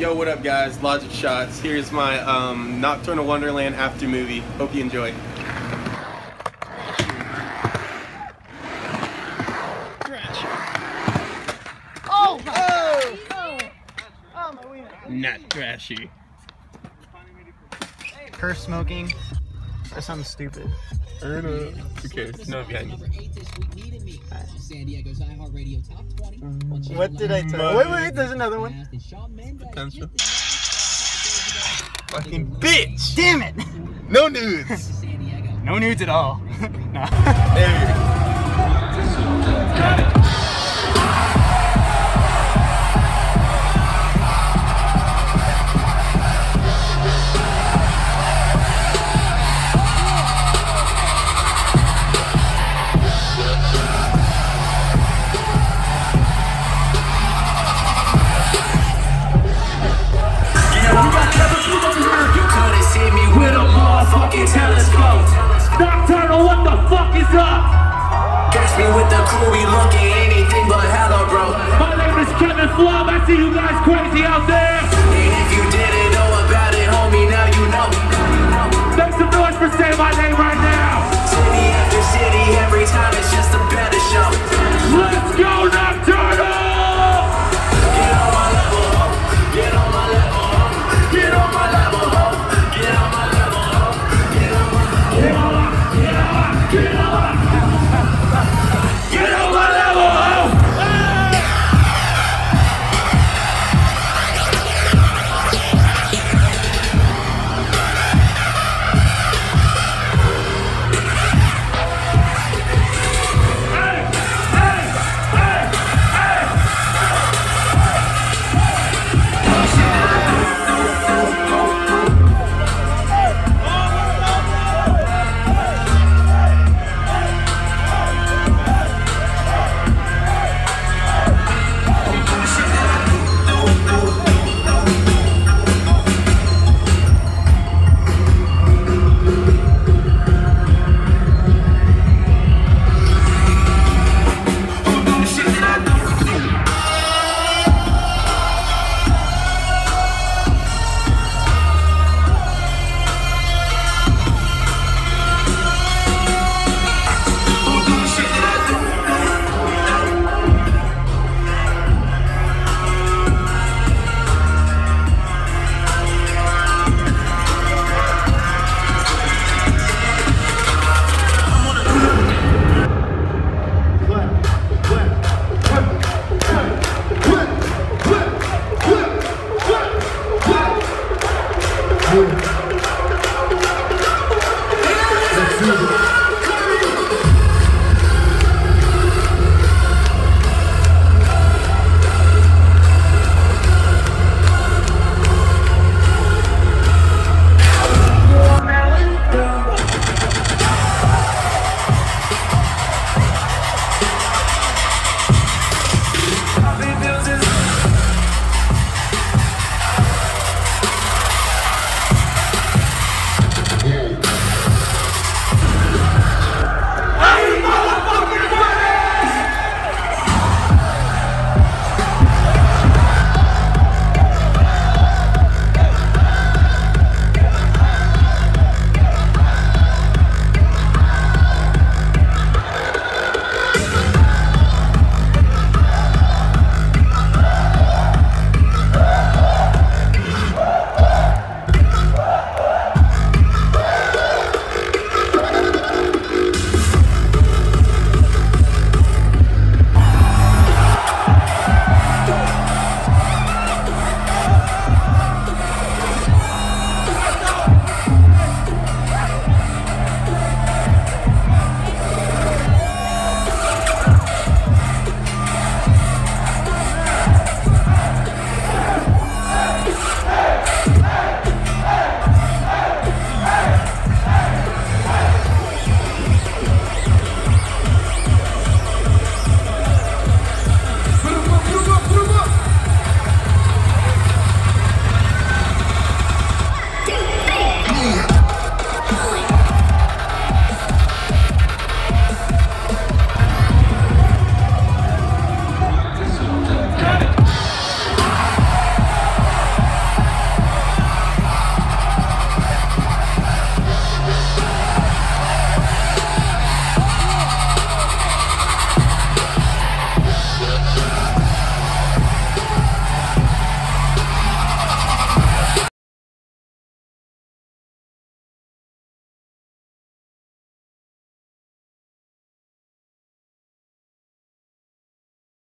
Yo, what up, guys? Logic Shotz. Here's my um, Nocturnal Wonderland after movie. Hope you enjoy. Oh! Oh! Oh, my wiener. Not trashy. Her smoking. Or sounds stupid. Earn up. Who cares? No behind you. Mm. What did I tell? You? Wait, wait, there's another one. Potential. Fucking bitch! Damn it! No nudes! No nudes at all. nah. Hey. You couldn't with a motherfucking telescope. Nocturnal, what the fuck is up? Catch me with the crew, we looking anything but hella, bro. My name is Kevin Flub. I see you guys crazy